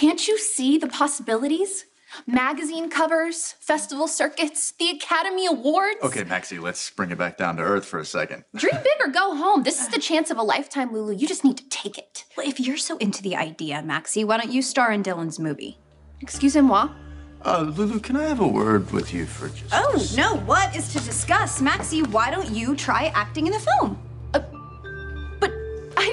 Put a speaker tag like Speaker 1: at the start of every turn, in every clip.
Speaker 1: Can't you see the possibilities? Magazine covers, festival circuits, the Academy Awards.
Speaker 2: Okay, Maxie, let's bring it back down to earth for a second.
Speaker 1: Dream big or go home. This is the chance of a lifetime, Lulu. You just need to take it.
Speaker 3: Well, if you're so into the idea, Maxie, why don't you star in Dillon's movie?
Speaker 1: Excusez-moi.
Speaker 2: Uh, Lulu, can I have a word with you for just
Speaker 3: Oh, no, what is to discuss? Maxie, why don't you try acting in the film?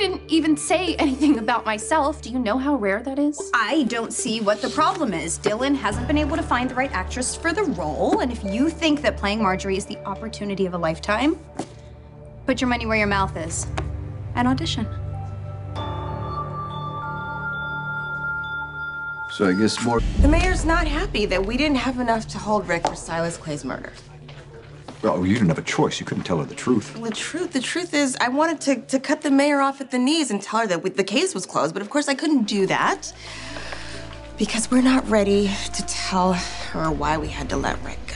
Speaker 1: But I didn't even say anything about myself. Do you know how rare that is?
Speaker 3: I don't see what the problem is. Dillon hasn't been able to find the right actress for the role, and if you think that playing Marjorie is the opportunity of a lifetime, put your money where your mouth is and audition.
Speaker 2: So I guess more.
Speaker 4: The mayor's not happy that we didn't have enough to hold Ric for Silas Clay's murder.
Speaker 5: Well, you didn't have a choice. You couldn't tell her the truth.
Speaker 4: Well, The truth, the truth is, I wanted to, to cut the mayor off at the knees and tell her that we, the case was closed, but of course I couldn't do that because we're not ready to tell her why we had to let Ric go.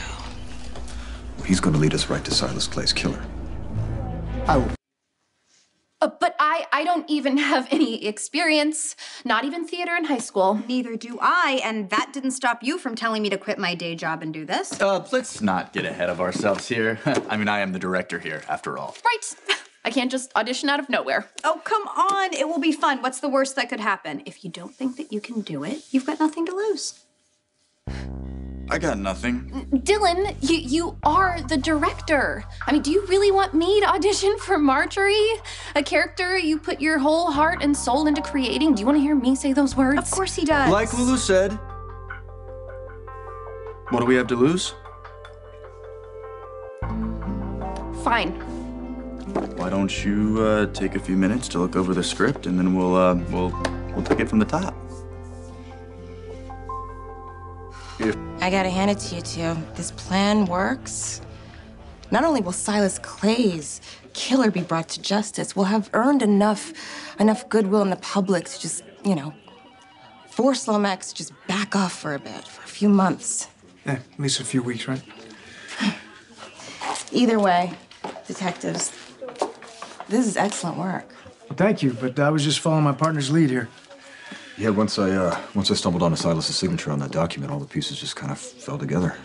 Speaker 5: Well, He's going to lead us right to Silas Clay's killer. I will.
Speaker 1: Uh, but I, I don't even have any experience, not even theater in high school.
Speaker 3: Neither do I, and that didn't stop you from telling me to quit my day job and do this.
Speaker 2: Uh, let's not get ahead of ourselves here. I mean, I am the director here, after all.
Speaker 1: Right. I can't just audition out of nowhere.
Speaker 3: Oh, come on. It will be fun. What's the worst that could happen? If you don't think that you can do it, you've got nothing to lose.
Speaker 2: I got nothing.
Speaker 1: Dillon, you, you are the director. I mean, do you really want me to audition for Marjorie? A character you put your whole heart and soul into creating? Do you want to hear me say those words?
Speaker 3: Of course he does.
Speaker 2: Like Lulu said, what do we have to lose?
Speaker 1: Fine.
Speaker 2: Why don't you uh, take a few minutes to look over the script, and then we'll uh, we'll we'll take it from the top.
Speaker 4: I gotta hand it to you two. This plan works. Not only will Silas Clay's killer be brought to justice, we'll have earned enough enough goodwill in the public to just, you know, force Lomax to just back off for a bit, for a few months.
Speaker 6: Yeah, at least a few weeks, right?
Speaker 4: Either way, detectives, this is excellent work.
Speaker 6: Well, thank you, but I was just following my partner's lead here.
Speaker 5: Yeah, once I uh, once I stumbled onto Silas's signature on that document, all the pieces just kind of fell together.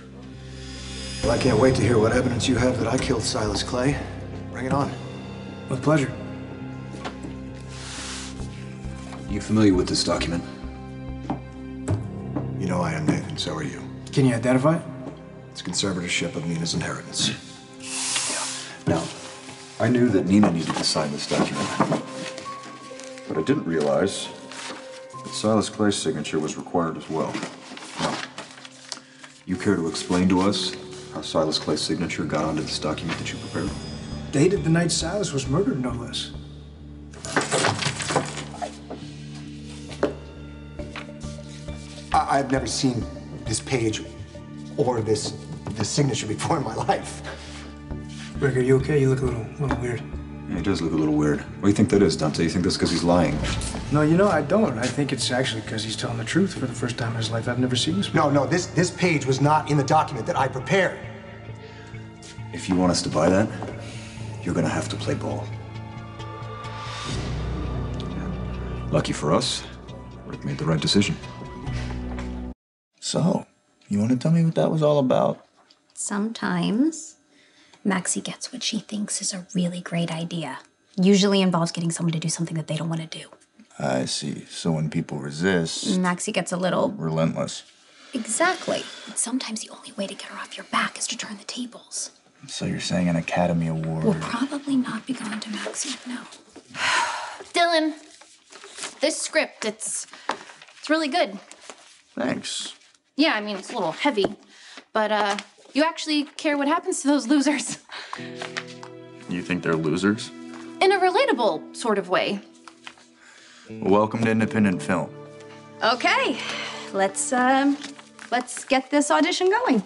Speaker 7: Well, I can't wait to hear what evidence you have that I killed Silas Clay. Bring it on.
Speaker 6: With pleasure.
Speaker 5: You familiar with this document?
Speaker 7: You know I am, Nathan. So are you.
Speaker 6: Can you identify it?
Speaker 7: It's conservatorship of Nina's inheritance.
Speaker 5: Now, I knew that Nina needed to sign this document, but I didn't realize that Silas Clay's signature was required as well. Now, you care to explain to us how Silas Clay's signature got onto this document that you prepared?
Speaker 6: Dated the night Silas was murdered, no less.
Speaker 7: I- I've never seen this page or this this signature before in my life.
Speaker 6: Ric, are you okay? You look a little, little weird.
Speaker 5: Yeah, he does look a little weird. What do you think that is, Dante? You think that's because he's lying?
Speaker 6: No, you know, I don't. I think it's actually because he's telling the truth for the first time in his life. I've never seen this.
Speaker 7: No, no, this this page was not in the document that I prepared.
Speaker 5: If you want us to buy that, you're gonna have to play ball. Lucky for us, Ric made the right decision.
Speaker 2: So, you want to tell me what that was all about?
Speaker 3: Sometimes Maxie gets what she thinks is a really great idea. Usually involves getting someone to do something that they don't want to do.
Speaker 2: I see. So when people resist,
Speaker 3: Maxie gets a little.
Speaker 2: relentless.
Speaker 3: Exactly. But sometimes the only way to get her off your back is to turn the tables.
Speaker 2: So you're saying an Academy Award?
Speaker 3: Will probably not be going to Maxie, no.
Speaker 1: Dillon, this script, it's it's really good.
Speaker 2: Thanks.
Speaker 1: Yeah, I mean, it's a little heavy, but uh, you actually care what happens to those losers
Speaker 2: You think they're losers?
Speaker 1: in a relatable sort of way.
Speaker 2: Welcome to independent film.
Speaker 3: Okay, let's um, let's get this audition going.